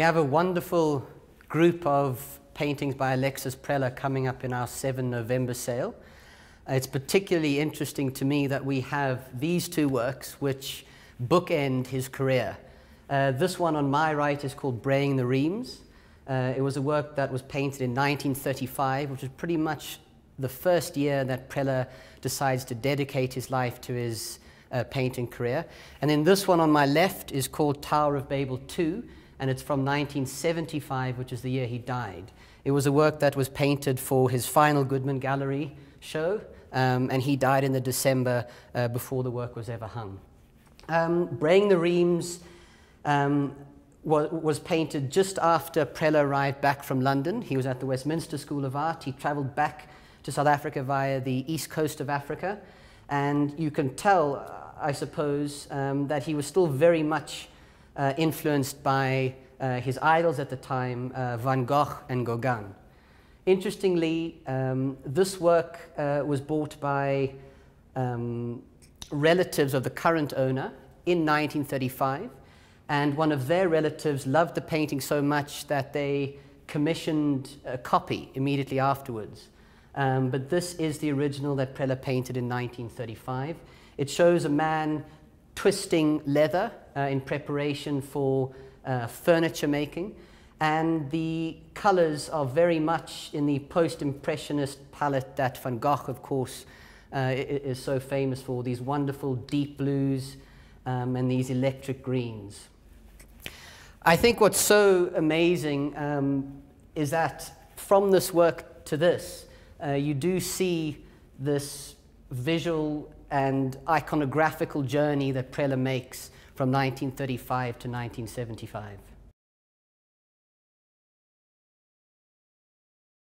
have a wonderful group of paintings by Alexis Preller coming up in our 7 November sale. Uh, it's particularly interesting to me that we have these two works which bookend his career. Uh, this one on my right is called Breying the Reims. Uh, it was a work that was painted in 1935, which was pretty much the first year that Preller decides to dedicate his life to his uh, painting career. And then this one on my left is called Tower of Babel 2, and it's from 1975, which is the year he died. It was a work that was painted for his final Goodman Gallery show, um, and he died in the December uh, before the work was ever hung. Um, Breying the Reims um, was, was, painted just after Preller arrived back from London. He was at the Westminster School of Art. He traveled back to South Africa via the east coast of Africa. And you can tell, I suppose, um, that he was still very much uh, influenced by uh, his idols at the time, uh, Van Gogh and Gauguin. Interestingly, um, this work uh, was bought by um, relatives of the current owner in 1935, and one of their relatives loved the painting so much that they commissioned a copy immediately afterwards. Um, but this is the original that Preller painted in 1935. It shows a man twisting leather uh, in preparation for uh, furniture making. And the colors are very much in the post-impressionist palette that Van Gogh, of course, uh, is so famous for, these wonderful deep blues um, and these electric greens. I think what's so amazing um, is that from this work to this, uh, you do see this visual and iconographical journey that Preller makes from 1935 to 1975.